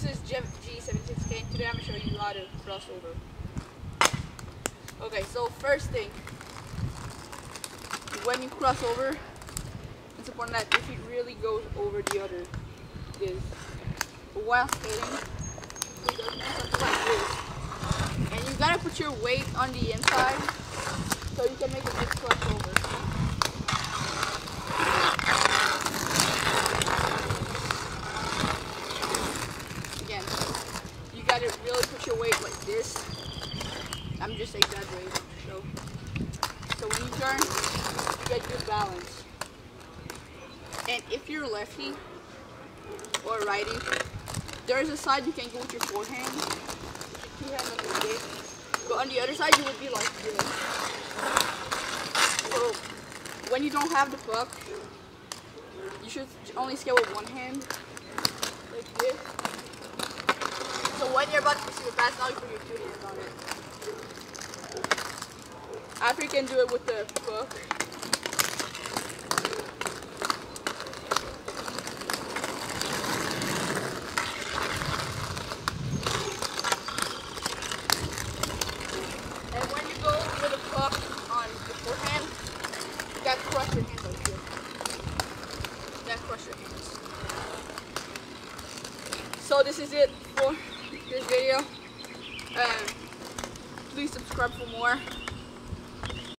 This is Jeff G76K and today I'm going to show you how to cross over. Okay, so first thing, when you cross over, it's important that if it really goes over the other, is while skating, it does something like this. And you gotta put your weight on the inside so you can make a good cross over. Again, you gotta really put your weight like this. I'm just exaggerating So. So when you turn, you get good balance. And if you're lefty or righty, there's a side you can go with your forehand, your two on the. But on the other side, you would be like this. So when you don't have the puck, you should only skate with one hand, like this. You're about to now you put your two hands on it. After you can do it with the puck. And when you go with a puck on the your your. So this is it for please subscribe for more.